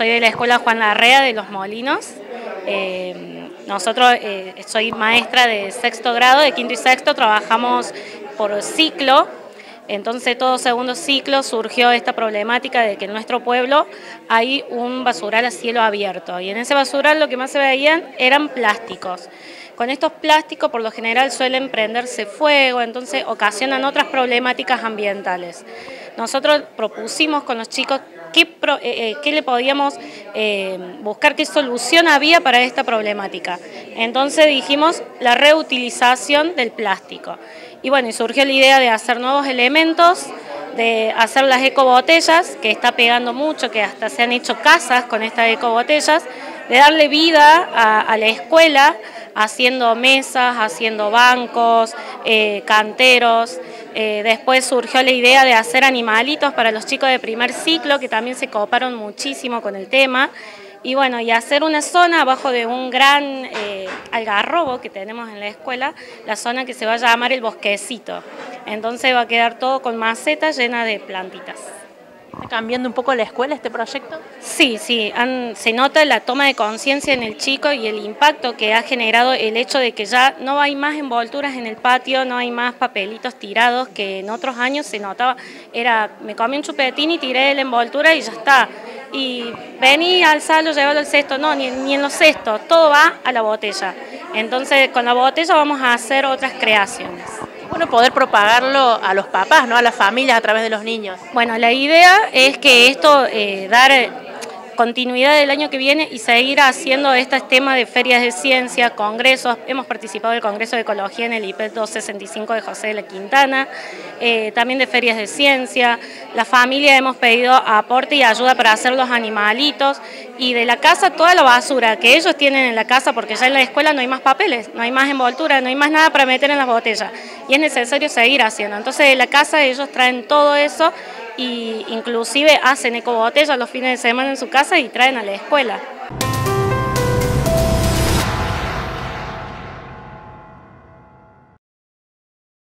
soy de la Escuela Juan Larrea de Los Molinos. Eh, nosotros, eh, soy maestra de sexto grado, de quinto y sexto, trabajamos por ciclo, entonces todo segundo ciclo surgió esta problemática de que en nuestro pueblo hay un basural a cielo abierto y en ese basural lo que más se veían eran plásticos. Con estos plásticos por lo general suelen prenderse fuego, entonces ocasionan otras problemáticas ambientales. Nosotros propusimos con los chicos qué, eh, eh, le podíamos eh, buscar, qué solución había para esta problemática. Entonces dijimos la reutilización del plástico. Y bueno, y surgió la idea de hacer nuevos elementos, de hacer las ecobotellas, que está pegando mucho, que hasta se han hecho casas con estas ecobotellas, de darle vida a, la escuela, haciendo mesas, haciendo bancos, canteros. Eh, después surgió la idea de hacer animalitos para los chicos de primer ciclo, que también se coparon muchísimo con el tema. Y bueno, y hacer una zona abajo de un gran eh, algarrobo que tenemos en la escuela, la zona que se va a llamar el bosquecito. Entonces va a quedar todo con macetas llena de plantitas. ¿Está cambiando un poco la escuela este proyecto? Sí, sí, se nota la toma de conciencia en el chico y el impacto que ha generado el hecho de que ya no hay más envolturas en el patio, no hay más papelitos tirados que en otros años se notaba, era me comí un chupetín y tiré la envoltura y ya está y vení, alzalo, llévalo al cesto, no, ni, ni en los cestos, todo va a la botella. Entonces con la botella vamos a hacer otras creaciones. Bueno, poder propagarlo a los papás, ¿no? a las familias a través de los niños. Bueno, la idea es que esto, eh, dar continuidad del año que viene y seguir haciendo este tema de ferias de ciencia, congresos. Hemos participado del Congreso de Ecología en el IP 265 de José de la Quintana, eh, también de ferias de ciencia. La familia hemos pedido aporte y ayuda para hacer los animalitos y de la casa toda la basura que ellos tienen en la casa, porque ya en la escuela no hay más papeles, no hay más envoltura, no hay más nada para meter en las botellas y es necesario seguir haciendo. Entonces de la casa ellos traen todo eso y inclusive hacen ecobotellas los fines de semana en su casa y traen a la escuela.